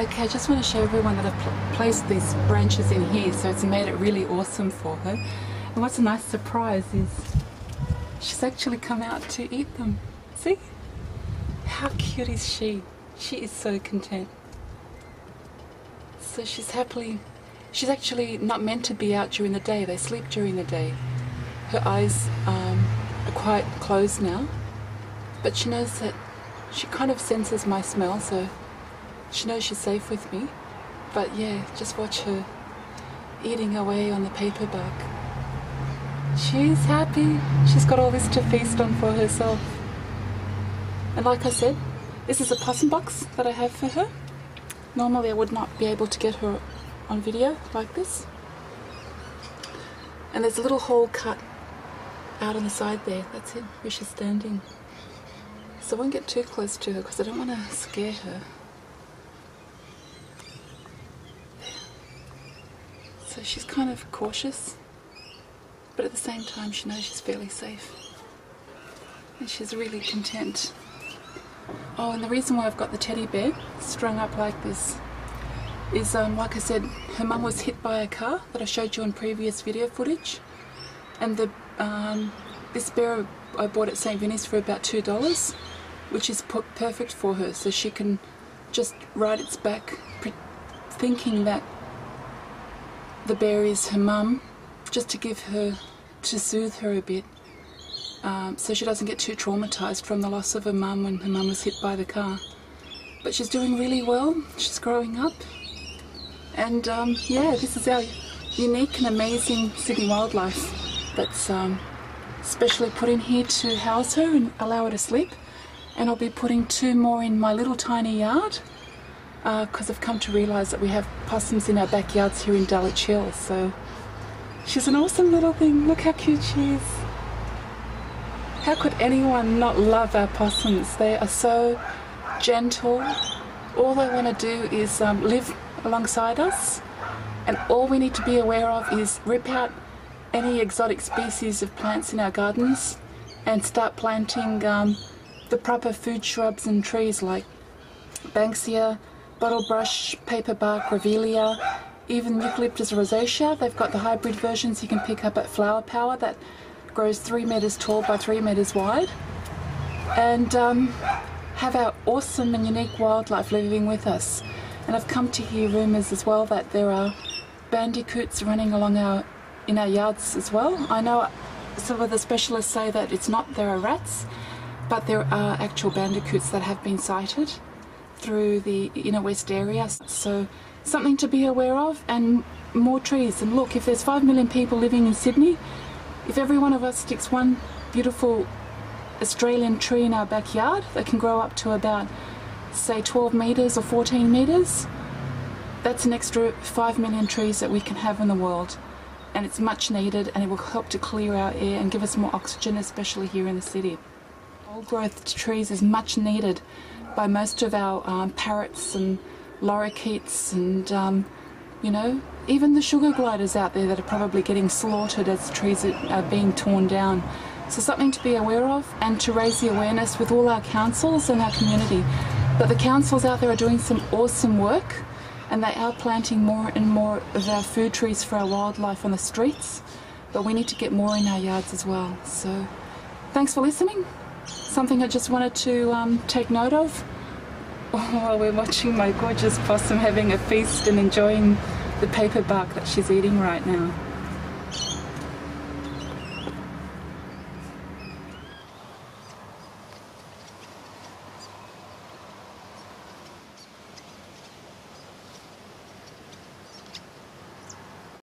Okay, I just want to show everyone that I've pl placed these branches in here, so it's made it really awesome for her. And what's a nice surprise is she's actually come out to eat them. See? How cute is she? She is so content. So she's happily, she's actually not meant to be out during the day. They sleep during the day. Her eyes um, are quite closed now, but she knows that she kind of senses my smell, so she knows she's safe with me. But yeah, just watch her eating away on the paper bag. She's happy. She's got all this to feast on for herself. And like I said, this is a possum box that I have for her. Normally I would not be able to get her on video like this. And there's a little hole cut out on the side there. That's it, where she's standing. So I won't get too close to her because I don't want to scare her. So she's kind of cautious, but at the same time she knows she's fairly safe. And she's really content. Oh, and the reason why I've got the teddy bear strung up like this is, um, like I said, her mum was hit by a car that I showed you in previous video footage. And the um, this bear I bought at St. Vinny's for about $2, which is perfect for her, so she can just ride its back, thinking that the bear is her mum, just to give her, to soothe her a bit, um, so she doesn't get too traumatized from the loss of her mum when her mum was hit by the car. But she's doing really well, she's growing up, and um, yeah, this is our unique and amazing Sydney wildlife that's um, specially put in here to house her and allow her to sleep. And I'll be putting two more in my little tiny yard because uh, I've come to realise that we have possums in our backyards here in Dulwich Hill. So she's an awesome little thing. Look how cute she is. How could anyone not love our possums? They are so gentle. All they want to do is um, live alongside us. And all we need to be aware of is rip out any exotic species of plants in our gardens and start planting um, the proper food shrubs and trees like Banksia, bottlebrush, paperbark, grevillea, even Eucalyptus rosacea. They've got the hybrid versions you can pick up at Flower Power that grows three metres tall by three metres wide. And um, have our awesome and unique wildlife living with us. And I've come to hear rumours as well that there are bandicoots running along our in our yards as well. I know some of the specialists say that it's not there are rats, but there are actual bandicoots that have been sighted through the inner west area. So something to be aware of and more trees. And look, if there's 5 million people living in Sydney, if every one of us sticks one beautiful Australian tree in our backyard that can grow up to about say 12 metres or 14 metres, that's an extra 5 million trees that we can have in the world and it's much needed and it will help to clear our air and give us more oxygen especially here in the city. Old growth trees is much needed by most of our um, parrots and lorikeets and um, you know even the sugar gliders out there that are probably getting slaughtered as trees are being torn down. So something to be aware of and to raise the awareness with all our councils and our community. But the councils out there are doing some awesome work and they are planting more and more of our food trees for our wildlife on the streets but we need to get more in our yards as well so thanks for listening something I just wanted to um, take note of. While we're watching my gorgeous possum having a feast and enjoying the paper bark that she's eating right now